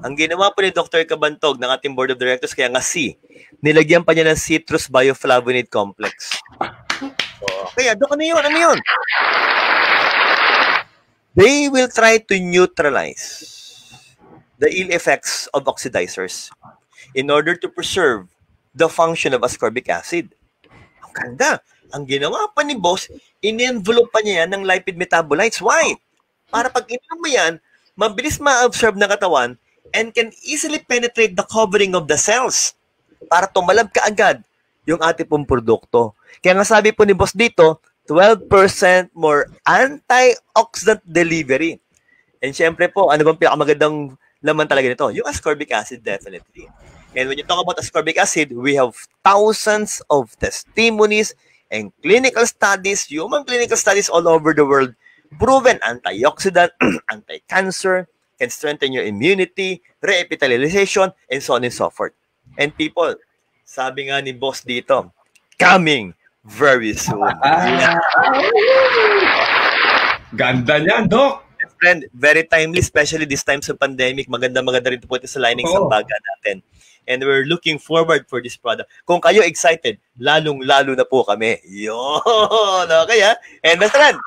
Ang ginawa po ni Dr. Kabantog ng ating board of directors, kaya nga C, nilagyan pa niya ng citrus bioflavonoid complex. Oh, kaya, Dok, ano yun? Ano yun? They will try to neutralize the ill effects of oxidizers in order to preserve the function of ascorbic acid. Ang ganda. Ang ginawa pa ni boss, in-envelope pa niya yan ng lipid metabolites. Why? Para pag inom mo yan, mabilis ma-absorb ng katawan and can easily penetrate the covering of the cells para tumalab ka agad yung ating pong produkto. Kaya nga sabi po ni boss dito, 12% more antioxidant delivery. And syempre po, ano bang pinakamagandang laman talaga nito? Yung ascorbic acid, definitely. And when you talk about ascorbic acid, we have thousands of testimonies and clinical studies, human clinical studies all over the world, proven antioxidant, anti-cancer, can strengthen your immunity, revitalization, and so on and so forth. And people, sabi nga ni boss dito, coming very soon. Ah. Ganda niyan, Doc. friend, very timely, especially this time sa pandemic. Maganda maganda rin po ito sa lining Oo. sa baga natin. And we're looking forward for this product. Kung kayo excited, lalong-lalo na po kami. Yun! Okay, ha? And best friend,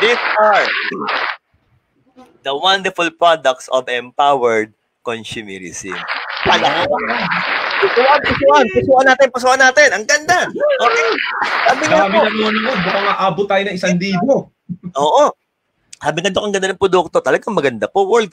these are the wonderful products of empowered consumerism. Pusuan, pusuan, pusuan natin, pusuan natin. Ang ganda. Okay. Sabi nga Dami po, na nanonood. Baka maabot tayo ng isang libo. Oo. Sabi nga doon, ang ganda ng produkto. Talagang maganda po. World